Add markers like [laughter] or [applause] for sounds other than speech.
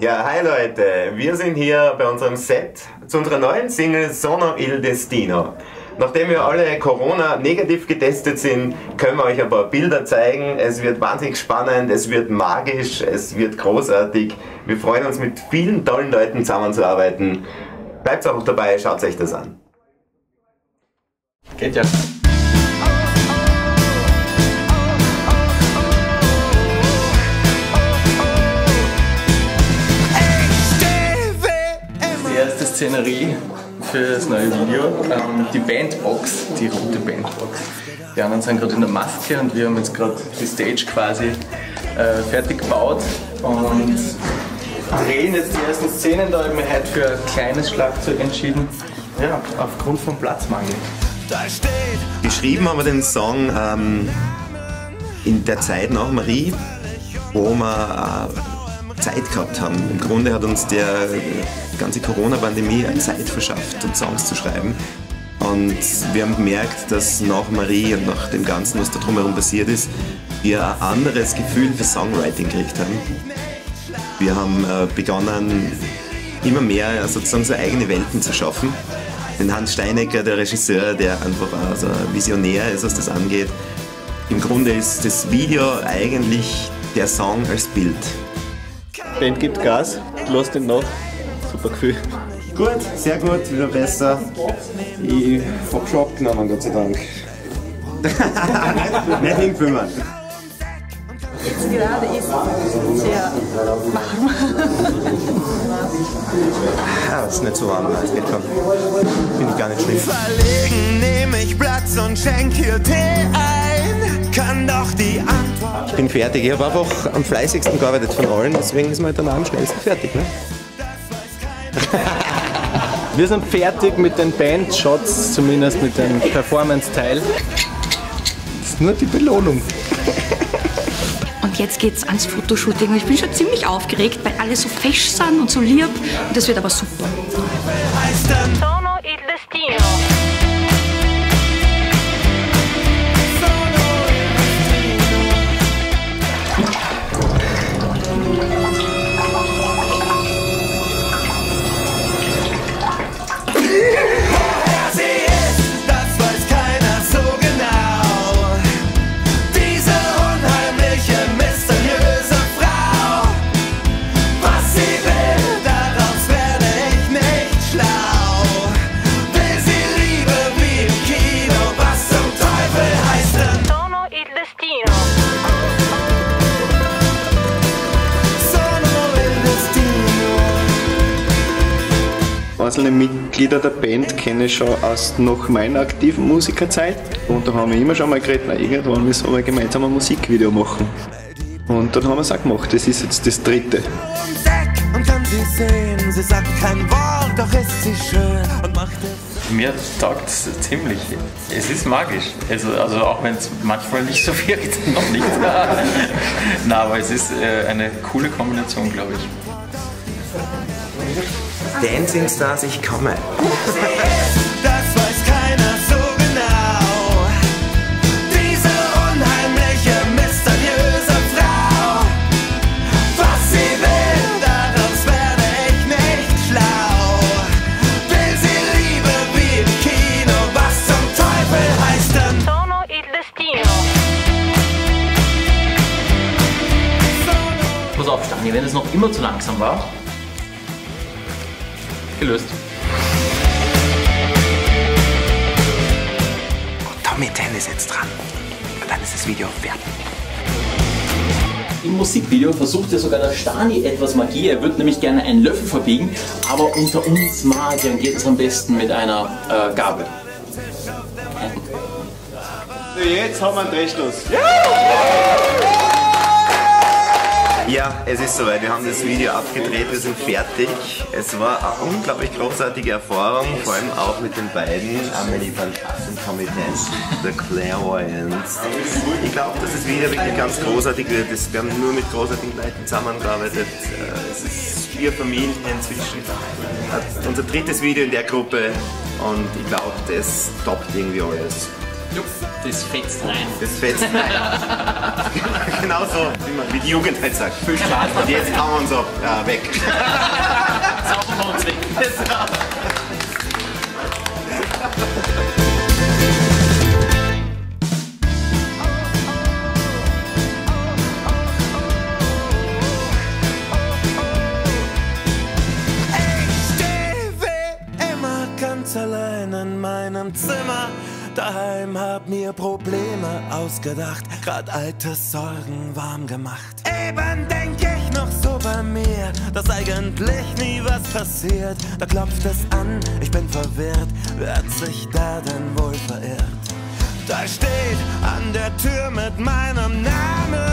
Ja, hi Leute, wir sind hier bei unserem Set zu unserer neuen Single Sono il Destino. Nachdem wir alle Corona negativ getestet sind, können wir euch ein paar Bilder zeigen. Es wird wahnsinnig spannend, es wird magisch, es wird großartig. Wir freuen uns mit vielen tollen Leuten zusammenzuarbeiten. Bleibt auch dabei, schaut euch das an. Geht ja. Erste Szenerie für das neue Video, ähm, die Bandbox, die rote Bandbox. Die anderen sind gerade in der Maske und wir haben jetzt gerade die Stage quasi äh, fertig gebaut und drehen jetzt die ersten Szenen. Da habe ich mich heute für ein kleines Schlagzeug entschieden, ja, aufgrund vom Platzmangel. Geschrieben haben wir den Song ähm, in der Zeit nach Marie, wo wir äh, Zeit gehabt haben. Im Grunde hat uns der ganze Corona-Pandemie Zeit verschafft, um Songs zu schreiben. Und wir haben gemerkt, dass nach Marie und nach dem Ganzen, was da drumherum passiert ist, wir ein anderes Gefühl für Songwriting gekriegt haben. Wir haben äh, begonnen, immer mehr sozusagen so eigene Welten zu schaffen. Den Hans Steinecker, der Regisseur, der einfach also Visionär ist, was das angeht. Im Grunde ist das Video eigentlich der Song als Bild. Band gibt Gas, du lässt den nach. Super Gefühl. Gut, sehr gut, wieder besser. Ich hab schon abgenommen, Gott sei Dank. [laughs] Nicht hinfilmen. Jetzt gerade ist sehr warm. Ja, ist nicht so warm, es geht schon. Finde ich gar nicht schlimm. Verlegen nehme ich Platz und schenk hier Tee ein. Kann doch die Antwort. Ich bin fertig. Ich habe einfach am fleißigsten gearbeitet von allen, deswegen ist man dann am schnellsten fertig. Ne? [laughs] Wir sind fertig mit den Band-Shots, zumindest mit dem Performance-Teil. Das ist nur die Belohnung. Und jetzt geht's ans Fotoshooting ich bin schon ziemlich aufgeregt, weil alle so fesch sind und so lieb und das wird aber super. Einzelne Mitglieder der Band kenne ich schon aus noch meiner aktiven Musikerzeit. Und da haben wir immer schon mal geredet, na, irgendwann müssen wir gemeinsam ein Musikvideo machen. Und dann haben wir es auch gemacht. Das ist jetzt das dritte. Mir taugt es ziemlich. Es ist magisch. Also, also auch wenn es manchmal nicht so wirkt, [laughs] noch nicht. Na, aber es ist äh, eine coole Kombination, glaube ich. Dancing Stars, ich komme. Das weiß keiner so genau. Diese unheimliche, mysteriöse Frau. Was sie will, daraus werde ich nicht schlau. Will sie Liebe wie im Kino, was zum Teufel heißt denn Sono il destino. Pass auf, Stani, wenn es noch immer zu langsam war, Gelöst. Tommy Ten ist jetzt dran. Und dann ist das Video fertig. im Musikvideo versucht ja sogar der Stani etwas Magie. Er wird nämlich gerne einen Löffel verbiegen, aber unter uns Magiern geht es am besten mit einer äh, Gabel. Jetzt haben wir einen Drehschluss. Ja, es ist soweit. Wir haben das Video abgedreht, wir sind fertig. Es war eine unglaublich großartige Erfahrung, vor allem auch mit den beiden, Amelie Van Pass und Tommy Dance, The Clairvoyants. Ich glaube, dass das Video wirklich ganz großartig wird. Wir haben nur mit großartigen Leuten zusammengearbeitet. Äh, Es ist vier Familien inzwischen. Unser drittes Video in der Gruppe und ich glaube, das toppt irgendwie alles. Das fetzt rein. Das fetzt rein. [laughs] genau so, wie, man, wie die Jugend halt sagt. Viel Spaß Und jetzt kann man so äh, weg. [laughs] Saufen wir uns weg. Ich steh wie immer ganz allein in meinem Zimmer. Daheim hab mir Probleme ausgedacht, grad alte Sorgen warm gemacht. Eben denk ich noch so bei mir, dass eigentlich nie was passiert. Da klopft es an, ich bin verwirrt, wer hat sich da denn wohl verirrt? Da steht an der Tür mit meinem Namen